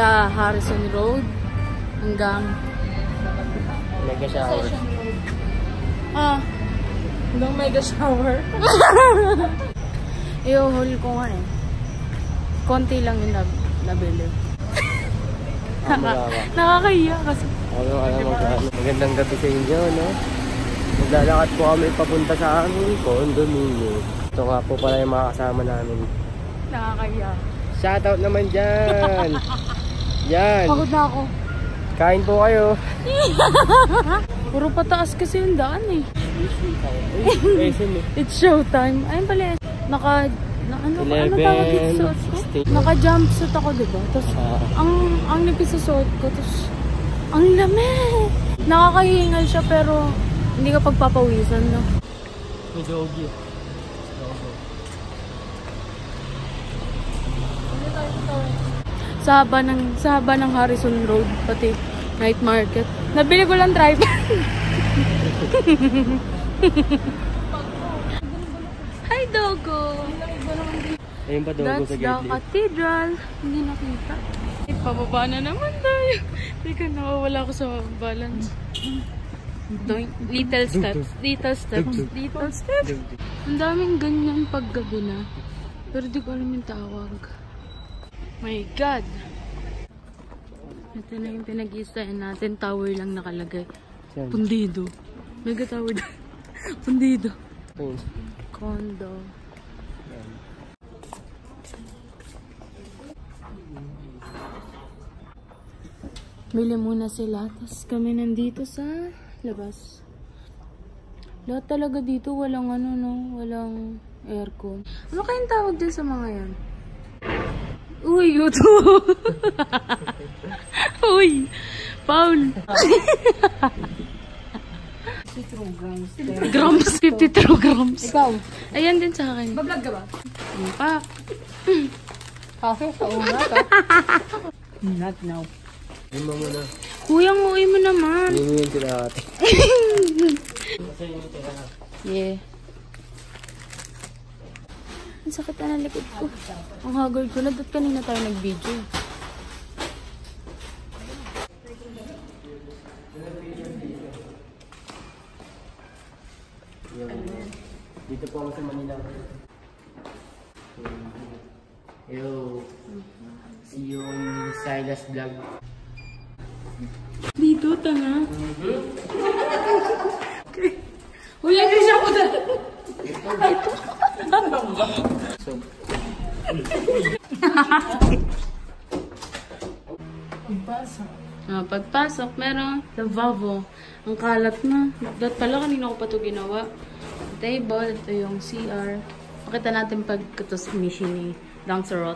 Wala Harrison Road hanggang Mega shower. ah, Hanggang mega shower. i-haul ko nga eh. Konti lang yung nab nabili. Ah, malawa. Nakakahiya kasi. Ano, alam mo, magandang gabi sa inyo, no? Maglalakad po kami papunta sa aming condominium. Ito nga po pala yung mga kasama namin. Nakakahiya. Shoutout naman dyan! Yan! Pagod na ako. Kain po kayo! Puro pataas kasi yung daan eh. Eh, eh. It's showtime. Ayun pala. Naka... Na, ano, ano tawag sa suot ko? 16. Naka-jumpsuit ako, diba? Tapos, Ah. ang, ang nipis sa suot ko. Tapos, ang lamig! Nakakahingal siya pero hindi ka pagpapawisan, no? May doggy. Sa haba ng, sa haba ng Harrison Road, pati night market. Nabili ko lang drive. Hi, Dogo! Ayun pa dogo That's sa the gate lift. cathedral. Hindi nakita. Pababa na naman tayo. Teka, nawawala ko sa balance. Doing, little steps, little steps, little steps. Ang daming ganyan paggabi na. Pero di ko alam yung tawag. My God! Ito na yung pinag-iistayan natin. Tower lang nakalagay. Yan. Pundido. Mega tower. Pundido. Ayun. Condo. Bili muna sila. Tapos kami nandito sa labas. Lahat talaga dito walang ano no, walang aircon. Ano kayang tawag din sa mga yan? Uy, YouTube! Uy! Paul! grams, 52 grams. Ikaw, Ayan din sa akin. mag-vlog ka ba? Ang pack. Kasi sa una ka. Not now. Ayun mo muna. Kuya, nguwi mo naman. Hindi mo yun sila ate. Yeah. Ang sakit na ng likod ko. Ang haggard ko na. Dapat kanina tayo nag-video. Dito po ako sa Manila. Yo. See you on Silas Vlog. Dito, tanga. Uy, ano siya ko na? So, Ah, pagpasok, meron lavabo. Ang kalat na. Dapat pala kanina ko pa ito ginawa. Table, ito yung CR. Pakita natin pagkatos mission ni Langsarot.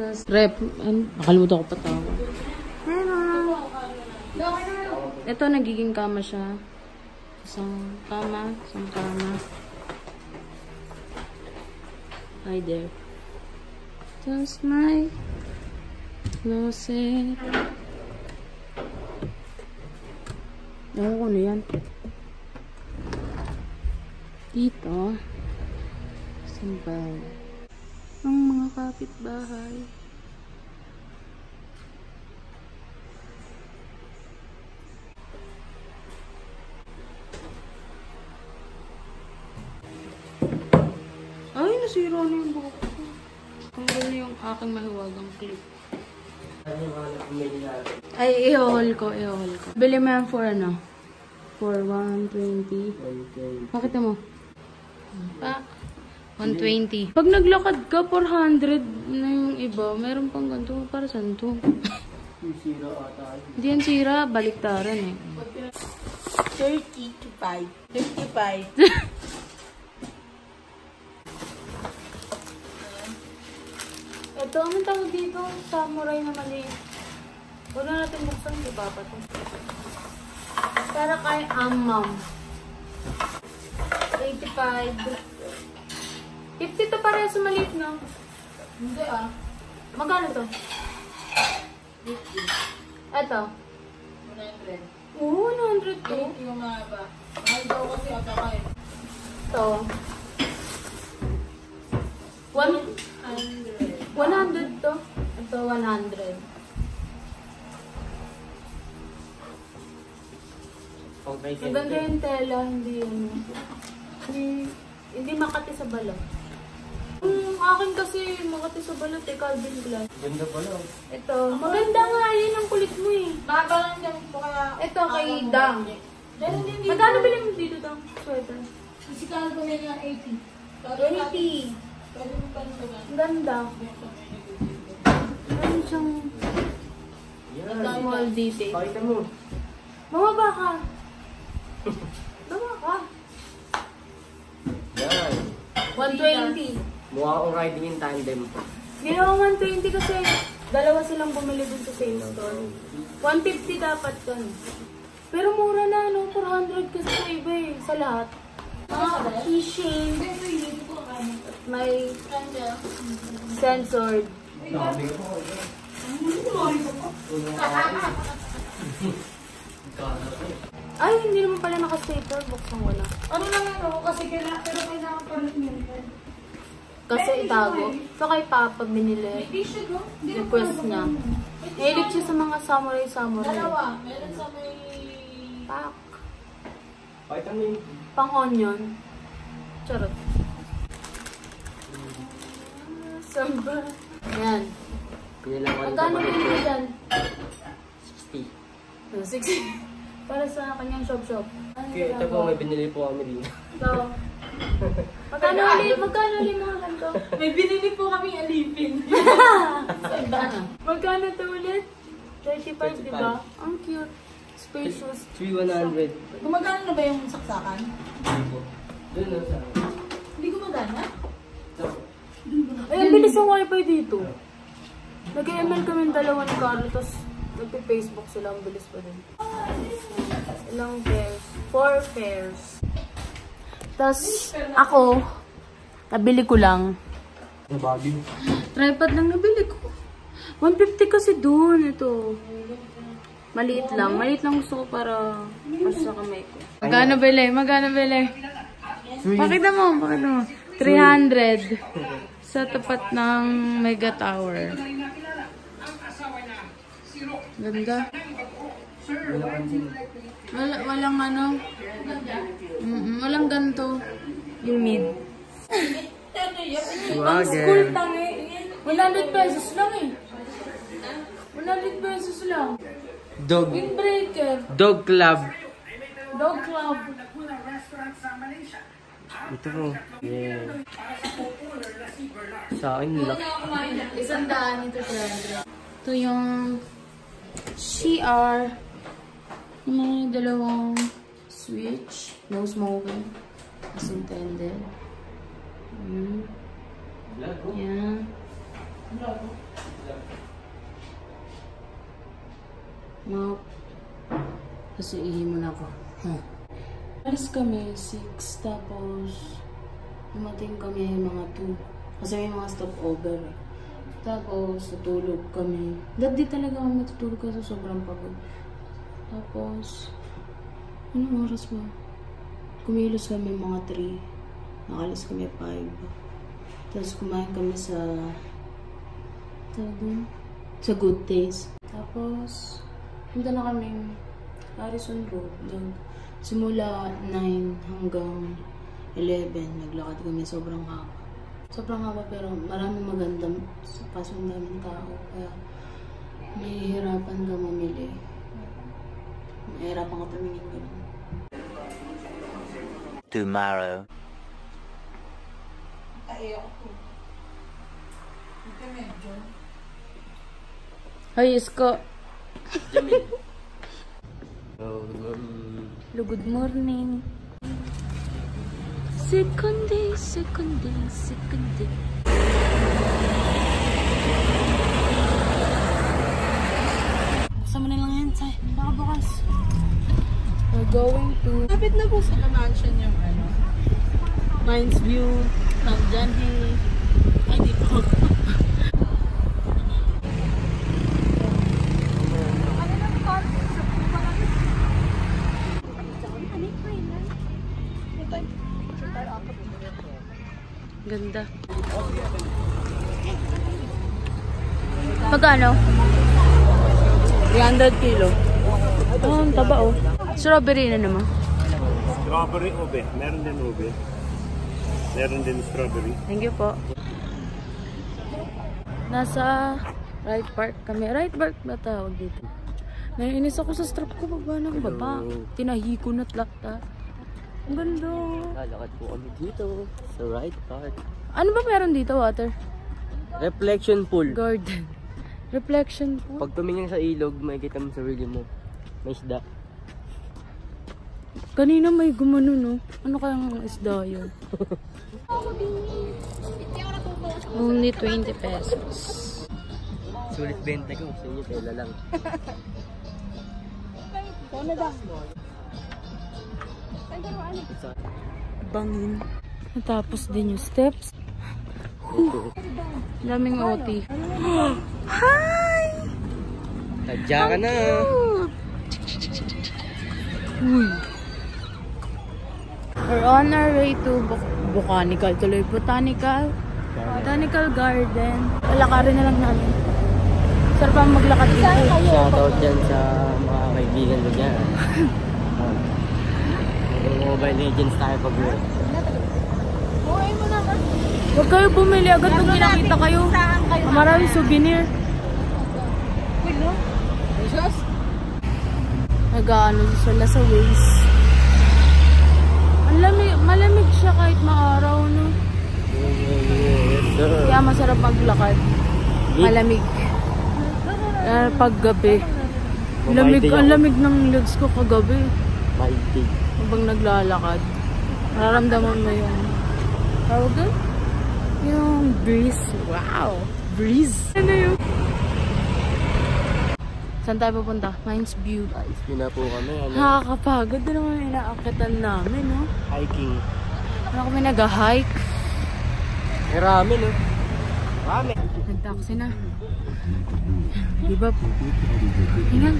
Tapos, rep. Ano, nakalimutan ko pa tawag. Meron. Ito, nagiging kama siya. Isang kama, isang kama. Hi there. Just my closet. Ewan ko na yan. Dito. Sambal. Ang mga kapitbahay. Nasira na yung buhok ko. Tanggal na yung aking mahiwagang clip. ano? Ay, i-haul ko, i-haul ko. Bili mo yan for ano? For 120. Okay. Pakita mo. Pa. 120. Pag naglakad ka, 400 na yung iba. Meron pang ganito. Para saan to? Ata. Hindi yan sira. Baliktaran eh. 30 to 5. 55. Ito, anong tawag dito? Samurai na mali. Huwag na natin buksan. Di ba? Para kay Amam. 85. 50 to pareha sa maliit, no? Hindi ah. Magkano to? 50. Ito. 100. Oo, 100 to. Thank you mga ba. Mahal daw kasi ata kayo. Ito. 100. 100 to. Ito Ito, 100. Okay, Maganda yung tela, hindi ano. Hindi, hindi makati sa balot. Yung akin kasi makati sa balot eh, Calvin Klein. Ganda pala. oh. Ito, maganda nga yun ang kulit mo eh. Baba lang po kaya... Ito kay Dang. Dahil din dito. Magkano bilhin mo dito Dang? Sweater. Kasi kala ko na yung 80. 20. Pwede mo pa rin sabihin. Ang ganda. Siyang Yan. small detail. Pakita mo. Bumaba ka. Bumaba ka. Yan. 120. Mukha akong riding in tandem. Ginawa 120 kasi dalawa silang bumili dun sa same store. 150 dapat yun. Pero mura na, no? 400 kasi sa iba eh, sa lahat. Ah, keychain. May censored. Ay, hindi naman pala naka-staple. Buksan ko na. Ano lang ano, kasi kailangan, pero kailangan pa rin yun. Kasi itago. Ito kay Papa binili. Request niya. Mahilig siya sa mga samurai-samurai. Dalawa. Meron sa may... Pak. Pakita mo yung... Pang onion. Charot. Samba. Yan. Pinilangan ko Magkano pa bilhin mo dyan? 60. Oh, 60. Para sa kanyang shop-shop. Ano Kaya ito po, may binili po kami dito. Ito. Magkano ulit? Magkano ulit mga ganito? May binili po kami alipin. Magkano ito ulit? 35, di ba? Ang cute. Spacious. 3,100. Gumagana na ba yung saksakan? Doon na sa... Hindi gumagana? Ay, ang bilis ang wifi dito. Nag-ML kami yung dalawa ni Carlo, tapos nagpe-Facebook sila, ang bilis pa din. Ilang pairs? Four pairs. Tapos, ako, nabili ko lang. Tripod lang nabili ko. 150 kasi doon, ito. Maliit lang. Maliit lang gusto ko para para sa kamay ko. Magkano bili? Magkano bili? Pakita mo, pakita mo. 300 sa tapat ng Mega Tower. Ganda. Wala walang ano. Mm, walang ganto. Yung mid. Ang school tangi. 100 pesos lang eh. 100 pesos lang. Dog. Windbreaker. Dog club. Dog club. Ito po. Yeah. Sa akin, laki. Isang daan ito 300. Ito yung CR. Yung mga dalawang switch. No smoking. As intended. Mm. Yan. Mop. Kasi ihi mo na ako. Huh. Alis kami, 6. Tapos, dumating kami mga 2. Kasi may mga stopover. Tapos, natulog kami. Dati talaga kami matutulog kasi sobrang pagod. Tapos, anong oras ba? Kumilos kami mga 3. Nakalis kami 5. Tapos, kumain kami sa tawag doon? Sa Good Taste. Tapos, punta na kami Harrison Road. Nag, simula 9 hanggang 11, naglakad kami sobrang haba. Sobrang haba pero maraming maganda sa paso ng daming tao. Kaya mahihirapan ka mamili. Mahihirapan ka tumingin ganun. tomorrow. Ay, ako. Ito medyo. Hi, Isko. Jamil. Oh, morning. Hello, good morning. Second day, second day, second day. Buksan na lang yan, Say. Nakabukas. We're going to Kapit na po sa mansion yung ano. Mines View ng Janhi. Ay, di Ganda. Magkano? 300 kilo. Oh, ang taba oh. Strawberry na naman. Strawberry ube. Meron din ube. Meron din strawberry. Thank you po. Nasa right park kami. Right park ba tawag dito? Naiinis ako sa strap ko. Baba ng baba. Tinahi ko na tlakta. Ang ganda. Lalakad po kami dito sa right park. Ano ba meron dito, water? Reflection pool. Garden. Reflection po. Pag tumingin sa ilog, makikita mo sa sarili mo. May isda. Kanina may gumano, no? Ano kayang isda yun? Only 20 pesos. Sulit benta ko. Sa inyo, tela lang. Bangin. Natapos din yung steps. Daming OT. Hi! Tadya ka na. Uy. We're on our way to Bo- Botanical. Tuloy Botanical. Botanical Garden. Lalakarin na lang namin. Sarap ang maglakad dito. Shoutout dyan sa mga kaibigan ko dyan. Mobile Legends tayo pag work. Huwag kayo bumili agad kung kinakita kayo. Maraming souvenir. Nag-ano sila sa waist. Ang lamig, malamig siya kahit maaraw, no? Kaya masarap maglakad. Malamig. Paggabi. Lamig, ang lamig ng legs ko kagabi. Maitig. Habang naglalakad. Nararamdaman mo yung, tawag doon? Yung breeze. Wow! Breeze! Ano yun? Saan tayo pupunta? Mines View. Ayos ko na po kami. Ano? Nakakapagod din naman yung inaakitan namin, no? Hiking. Ano kami nag-hike? Marami, no? Marami. Nag-taxi na. Di ba? Hingan.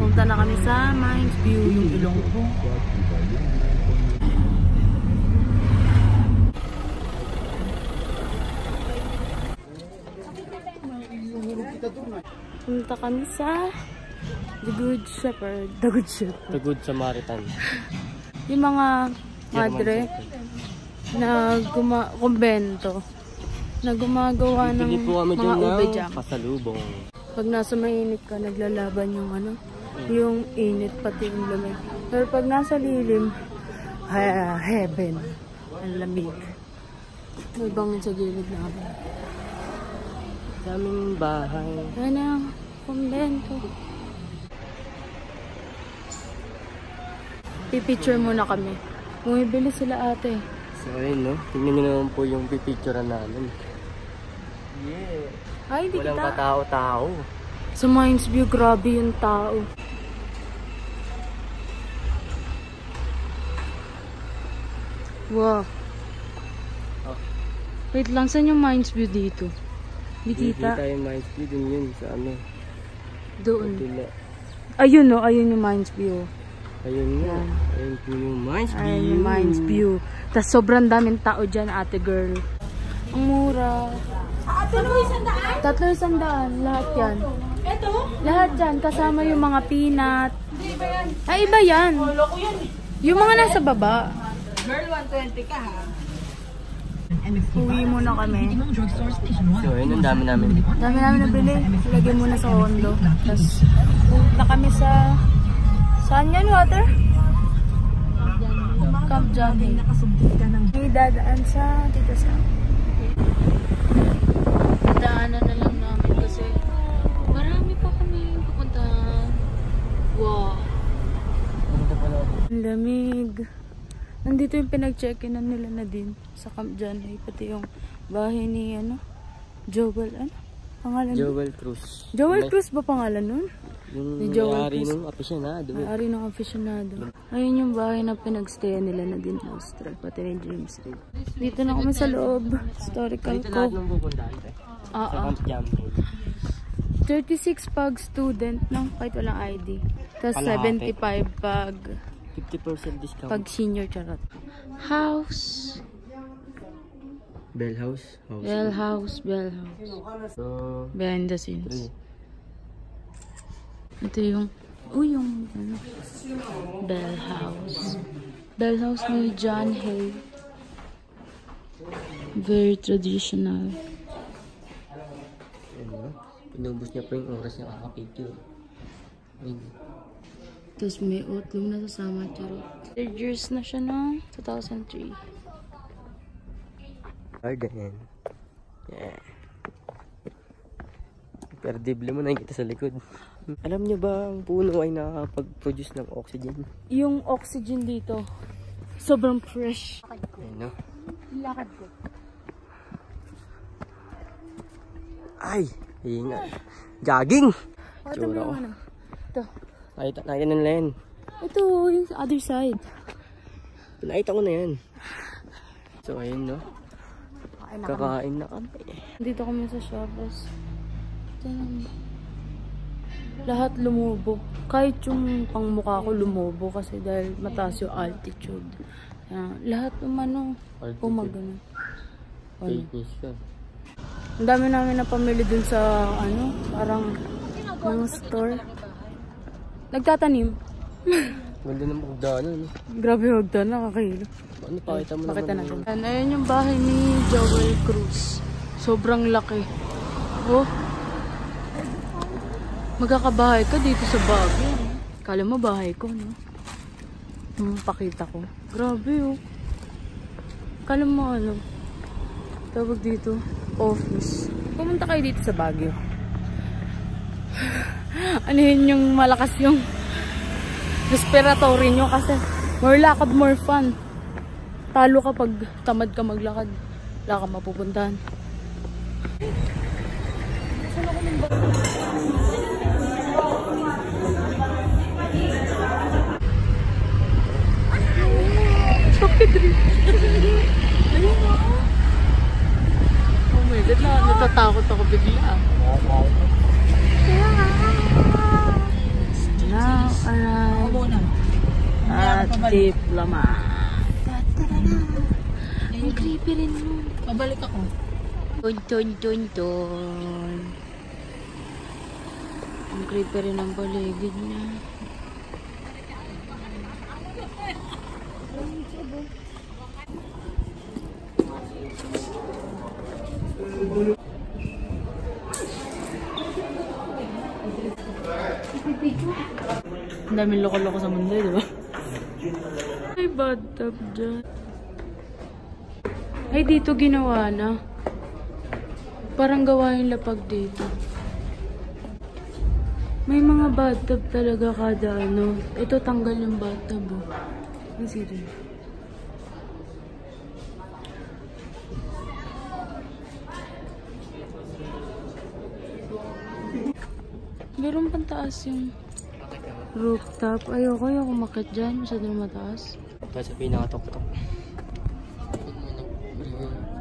Punta na kami sa Mines View, yung ilong ko. Punta kami sa The Good Shepherd. The Good Shepherd. The Good Samaritan. Yung mga madre na kumbento na gumagawa ng kami mga ube jam. pasalubong. Pag nasa mainit ka, naglalaban yung ano, yung init pati yung lamig. Pero pag nasa lilim, ha, heaven. Ang lamig. May bangin sa gilid namin. Sa aming bahay. Ang kumbento. Pipicture muna kami. Bumibili sila ate. So, ayun, no? Tingnan nyo naman po yung pipicturean namin. Yeah. Ay, hindi Walang kita. katao-tao. Sa Mines View, grabe yung tao. Wow. Oh. Wait lang, saan yung Mines View dito? Di Hindi kita. tayo mind speed din yun sa ano. Doon. Ayun no, ayun yung Mines View. Ayun nga. Yan. Ayun po yung mind speed. Ayun yung Mines View. Tapos sobrang daming tao dyan, ate girl. Ang mura. Tatlo isang daan? Tatlo isang daan, lahat yan. Ito? Lahat dyan, kasama yung mga peanut. Hindi ba yan? Ay, iba yan. Yan eh. Yung mga nasa baba. Girl, 120 ka ha? Uwi muna kami. So, ayun, ang dami namin. Dami namin nabili. Lagyan muna sa kondo. Tapos, punta kami sa... Saan yan, water? Camp Johnny. May dadaan sa dito sa... Daanan na lang namin kasi marami pa kami pupuntahan. Wow. Ang lamig. Nandito yung pinag-check-inan nila na din sa Camp Johnny. Pati yung bahay ni ano, Joel, ano? Pangalan? Joel Cruz. Joel Cruz ba pangalan nun? Yung Ni Joel may-ari Cruz. nung aficionado. May-ari ng aficionado. Ayun yung bahay na pinagstayan nila na din Austral, pati ni James Reid. Dito na kami sa loob. Historical Dito lahat Cove. nung pupuntahan Ah, Sa. Camp Jamhead. 36 pag student, no? Kahit walang ID. Tapos Kalahati. 75 pag 50% discount. pag senior charot. House. Bell House. House. Bell House, Bell House. So, Behind the three. scenes. Ito yung, uy, yung, ano, Bell House. Bell House ni John Hay. Very traditional. Ano? Pinubos niya pa yung oras niya kakapicture. Ayun. Tapos may oatlong na sasama, charot. Third years na siya, no? 2003. Garden. Yeah. Perdible mo nakikita sa likod. Alam niyo ba ang puno ay nakakapag-produce ng oxygen? Yung oxygen dito, sobrang fresh. Ayun no? Lakad ko. Ay! Ingat. Jogging! Ito Tsura ko. ano. Ito. Nakita, nakita na nila yan. Ito, yung other side. Nakita ko na yan. So ayun no? Na. Kakain na kami. Dito kami sa Shabas. Mo. Lahat lumubo. Kahit yung pangmukha ko lumubo kasi dahil mataas yung altitude. Kaya lahat umano, Altitude. pumagano. Ano? News ka. Ang dami namin na pamili dun sa ano, parang mga store. Nagtatanim. Ganda ng pagdaanan. No? Grabe wag na, nakakahilo. Ano, pakita mo Pakita naman. natin. Ayan, yung bahay ni Joel Cruz. Sobrang laki. Oh. Magkakabahay ka dito sa Baguio. Kala mo bahay ko, no? Hmm, pakita ko. Grabe, oh. Kala mo ano? Tawag dito, office. Pumunta kayo dito sa Baguio. ano yun yung malakas yung respiratory nyo kasi more lakad, more fun. Talo ka pag tamad ka maglakad. Wala ka mapupuntahan. Oh ako bigla. Now arrive at diploma. Ang creepy rin nun. Pabalik ako. Tun, tun, tun, tun. Ang creepy rin ang paligid niya. Ang daming loko-loko sa mundo, di ba? Ay, bad tub dyan. Ay, dito ginawa na. Parang gawa yung lapag dito. May mga bathtub talaga kada ano. Ito tanggal yung bathtub oh. Ang siri. Meron pang taas yung rooftop. Ayoko yung kumakit dyan. Masyado na mataas. Ito sa pinakatok-tok.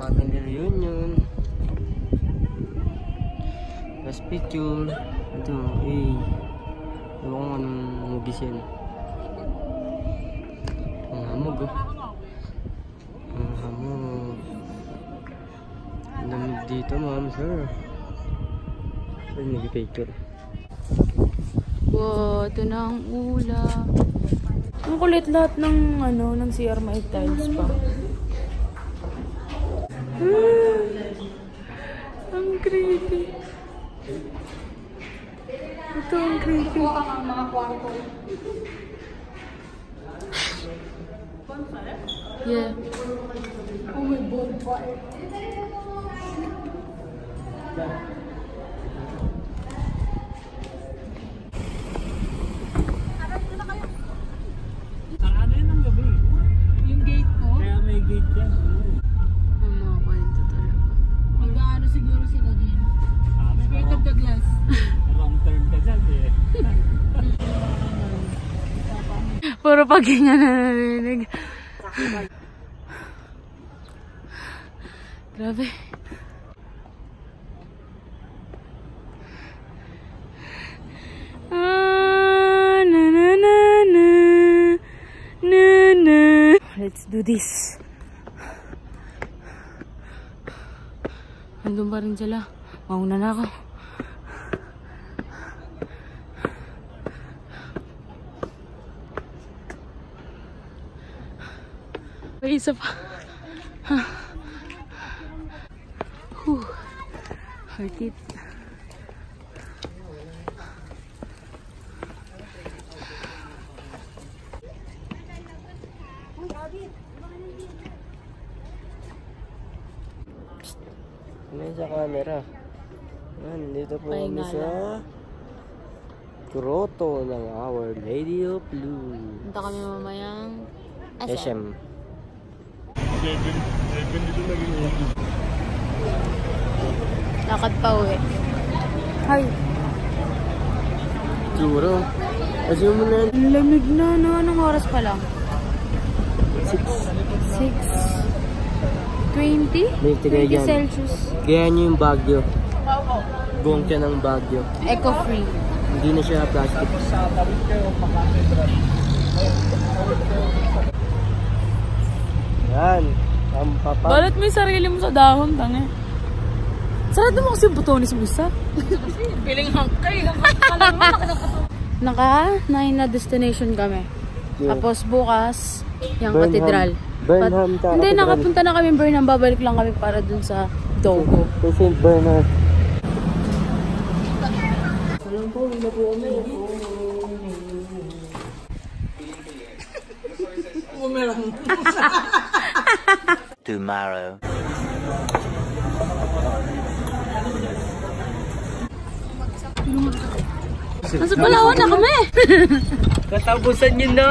Family reunion. Last picture. Ito, eh. Ewan ko anong movies yan. Ang hamog, oh. Ang hamog. Ang dito, ma'am, sir. Ay, nag-picture. Wow, ito na ang ulam. Ang kulit lahat ng ano, ng CR may tiles pa. Ah, ang creepy. Ito ang creepy. mga kwarto. Yeah. Oh my bonfire. Puro paghinga na narinig. Grabe. Ah, na na na na na na. Let's do this. Andun pa rin sila. Mauna na ako. Isa pa. Whew. Heart it. Ano yun sa camera? Yan, dito po kami sa grotto ng Our Lady of Blue. Punta kami mamayang SM. Lakad pa uwi. Hi. Tsura. Kasi mo na yan. Lamig na, no? Anong oras pa lang? 6. 6.20? May tigay 20 yan. Celsius. Gaya nyo yung Baguio. Buong siya ng Baguio. Eco-free. Hindi na siya plastic. Yan. Ang papa. Balat mo yung sarili mo sa dahon, tange. Sarado mo kasi yung butones mo isa. Piling hangkay. Naka, nine na destination kami. Yeah. Tapos bukas, yung Burnham. katedral. Burnham, tsaka Hindi, nakapunta na kami Burnham. Babalik lang kami para dun sa Dogo. Sa St. Bernard. tomorrow. Nasa Palawan na kami! Katapusan nyo na!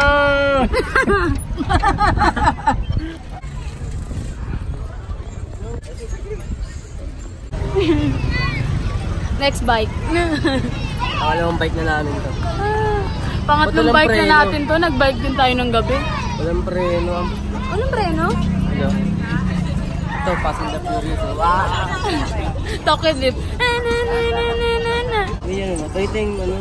Next bike. Pangalawang bike na namin to. Pangatlong Walang bike na natin to. Nag-bike din tayo ng gabi. Walang preno. Ang Anong preno? ano? Ito, Fast and the Furious. oh. Wow! Tokyo Drift. Na, na, na, na, na, na, na. Ayan, ano? Ito ito yung ano.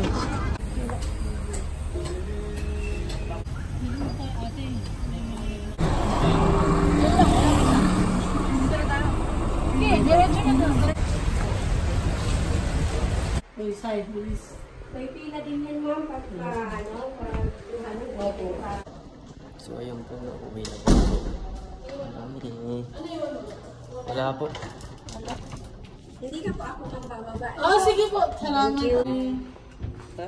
So ayun po, uwi na po. Ang dami din eh. Wala po. Oh, sige po. Salamat. Ha?